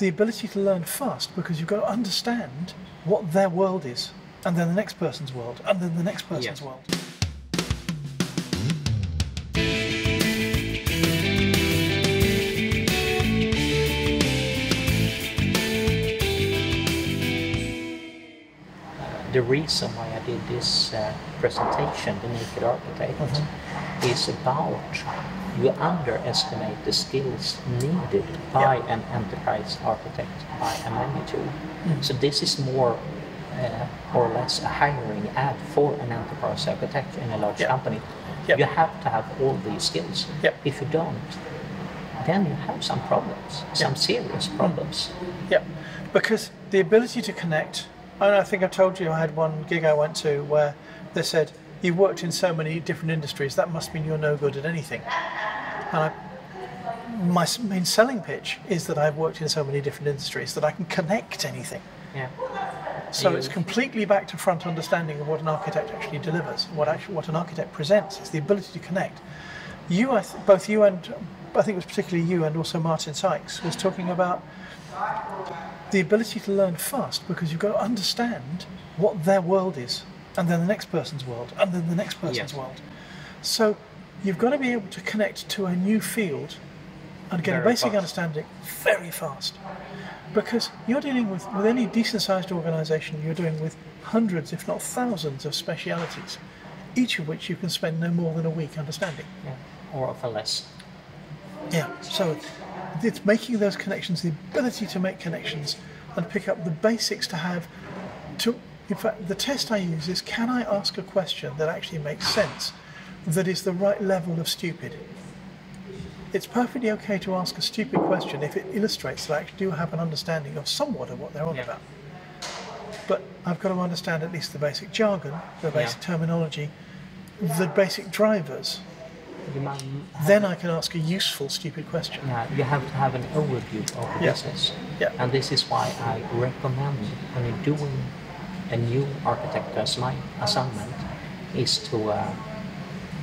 the ability to learn fast because you've got to understand what their world is, and then the next person's world, and then the next person's world. the reason why I did this uh, presentation, The Naked Architect, is about you underestimate the skills needed by Yeah. an enterprise architect by a magnitude. So this is more uh, or less a hiring ad for an enterprise architect in a large Yeah. company. Yeah. You have to have all these skills. If you don't, then you have some problems, some serious problems. Yeah, because the ability to connect. And I think I told you I had one gig I went to where they said, You've worked in so many different industries, that must mean you're no good at anything. And I, my main selling pitch is that I've worked in so many different industries that I can connect anything. Yeah. So it's completely back to front understanding of what an architect actually delivers, what actually what an architect presents. It's the ability to connect. You, I th- both you and I think it was particularly you and also Martin Sykes was talking about the ability to learn fast because you've got to understand what their world is, and then the next person's world, and then the next person's Yes. world. So you've got to be able to connect to a new field and get a basic fast. understanding very fast. Because you're dealing with, with any decent sized organization, you're dealing with hundreds, if not thousands, of specialities, each of which you can spend no more than a week understanding. yeah. Or often less. Yeah, so it's making those connections, the ability to make connections and pick up the basics to have to in fact the test I use is can I ask a question that actually makes sense that is the right level of stupid. It's perfectly okay to ask a stupid question if it illustrates that I actually do have an understanding of somewhat of what they're on Yeah. about. But I've got to understand at least the basic jargon, the basic Yeah. terminology, the basic drivers. Then I can ask a useful stupid question. Yeah, you have to have an overview of the Yeah. business. Yeah. And this is why I recommend when you're doing a new architect assignment is to uh,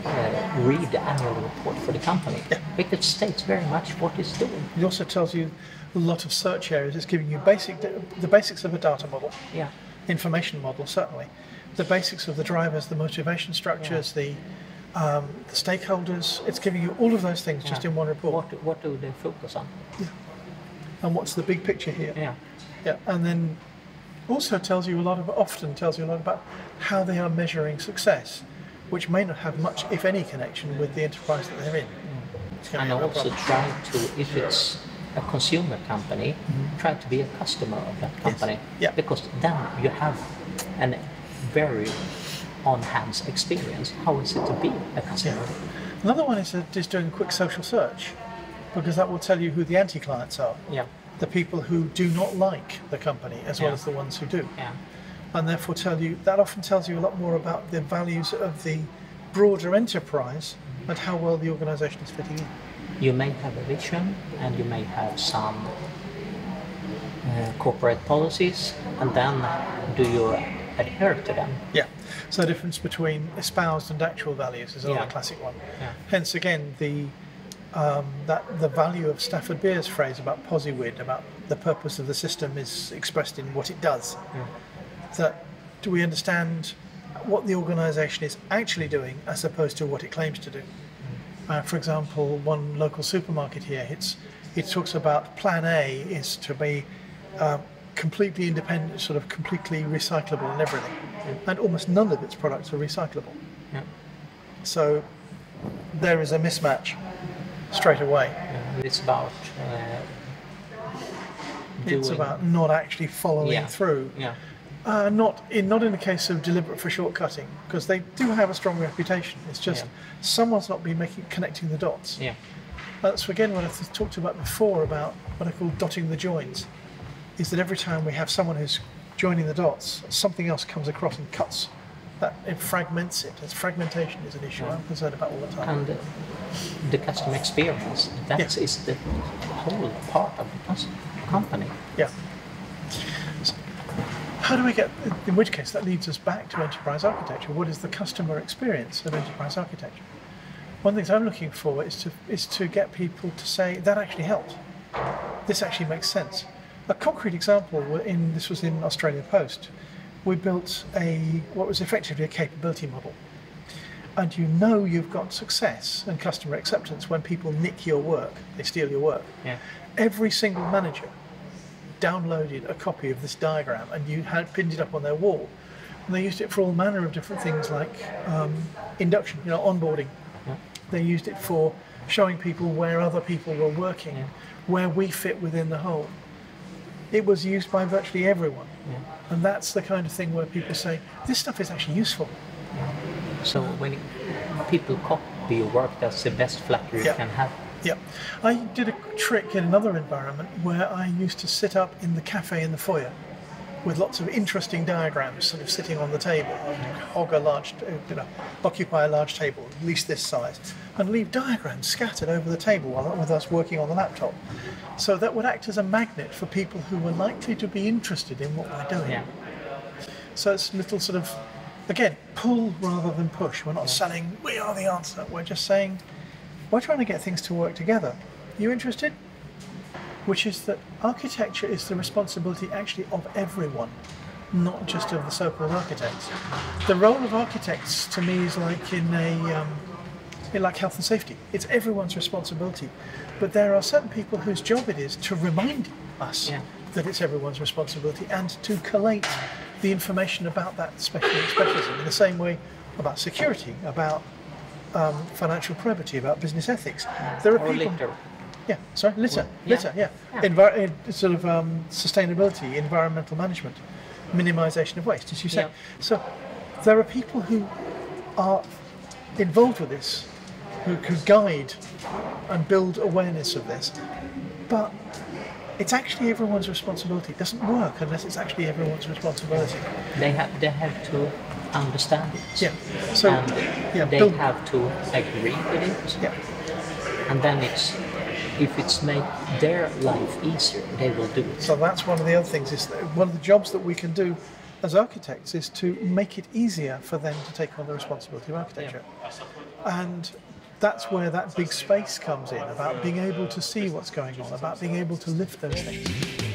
uh, read the annual report for the company. Yeah. Because it states very much what it's doing. It also tells you a lot of search areas. It's giving you basic the basics of a data model, Yeah. information model certainly, the basics of the drivers, the motivation structures, the um, the stakeholders. It's giving you all of those things just in one report. What, what do they focus on? And what's the big picture here? Yeah. Yeah, and then also tells you a lot of often tells you a lot about how they are measuring success, which may not have much, if any, connection with the enterprise that they're in. Gonna And be a real also try to, if it's a consumer company, try to be a customer of that company. Mm-hmm. Yeah. Because then you have a very on-hands experience. How is it to be a customer? Another one is, uh, is doing a quick social search, because that will tell you who the anti-clients are, Yeah. the people who do not like the company, as well as the ones who do, Yeah. And therefore tell you that often tells you a lot more about the values of the broader enterprise and how well the organisation is fitting in. You may have a vision and you may have some uh, corporate policies, and then do you adhere to them? Yeah. So the difference between espoused and actual values is another Yeah. classic one. Yeah. Hence, again, the um, that the value of Stafford Beer's phrase about POSIWID, about the purpose of the system, is expressed in what it does. That do we understand what the organisation is actually doing as opposed to what it claims to do? Uh, for example, one local supermarket here, it's, it talks about Plan A is to be uh, completely independent, sort of completely recyclable and everything, and almost none of its products are recyclable. Yeah. So there is a mismatch straight away. Uh, it's about uh, It's about not actually following Yeah. through. Yeah, Uh, not in not in the case of deliberate for shortcutting, because they do have a strong reputation. It's just Yeah. someone's not been making connecting the dots. yeah, That's again what I th- talked about before about what I call dotting the joins. Is that every time we have someone who's joining the dots, something else comes across and cuts. That it fragments it. As fragmentation is an issue I'm concerned about all the time. and the customer experience that Yeah. is the whole part of the company. Yeah. How do we get? In which case, that leads us back to enterprise architecture. What is the customer experience of enterprise architecture? One of the things I'm looking for is to is to get people to say that actually helped. This actually makes sense. A concrete example, in this was in Australia Post. We built a what was effectively a capability model, and you know you've got success and customer acceptance when people nick your work, they steal your work. Yeah. Every single manager downloaded a copy of this diagram and you had pinned it up on their wall. And they used it for all manner of different things like um, induction, you know, onboarding. Yeah. They used it for showing people where other people were working, Yeah. where we fit within the whole. It was used by virtually everyone. Yeah. And that's the kind of thing where people say, this stuff is actually useful. So when people copy your work, that's the best flattery Yeah. you can have. Yep. I did a trick in another environment where I used to sit up in the cafe in the foyer with lots of interesting diagrams sort of sitting on the table, hog a large, uh, you know, occupy a large table, at least this size, and leave diagrams scattered over the table while with us working on the laptop. So that would act as a magnet for people who were likely to be interested in what we're doing. Yeah. So it's little sort of, again, pull rather than push. We're not selling, we are the answer. We're just saying, we're trying to get things to work together. You interested? Which is that architecture is the responsibility actually of everyone, not just of the so called architects. The role of architects to me is like in a. Um, like health and safety, it's everyone's responsibility. But there are certain people whose job it is to remind us Yeah. that it's everyone's responsibility and to collate the information about that special specialism in the same way about security, about um, financial probity, about business ethics. There are Or people. litter. Yeah, sorry, litter, yeah. litter, yeah. Yeah. Envi- uh, sort of um, sustainability, environmental management, minimisation of waste, as you say. Yeah. So there are people who are involved with this, who could guide and build awareness of this, but it's actually everyone's responsibility. It doesn't work unless it's actually everyone's responsibility. They have they have to understand it. Yeah. So and yeah, they build, have to agree with it. yeah. And then it's if it's made their life easier, they will do it. So that's one of the other things. Is that one of the jobs that we can do as architects is to make it easier for them to take on the responsibility of architecture, and that's where that big space comes in about being able to see what's going on, about being able to lift those things.